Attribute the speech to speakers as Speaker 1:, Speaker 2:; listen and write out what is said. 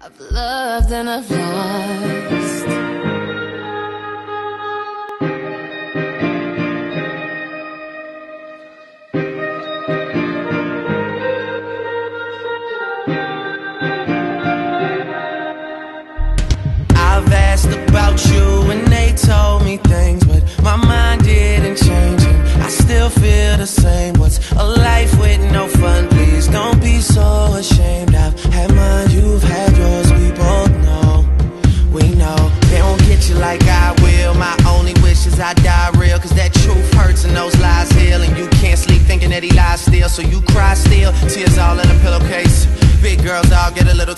Speaker 1: I've loved and I've lost.
Speaker 2: I've asked about you and they told me things, but my mind didn't change. And I still feel the same. you like I will. My only wish is I die real Cause that truth hurts and those lies heal. And you can't sleep thinking that he lies still So you cry still, tears all in a pillowcase. Big girls all get a little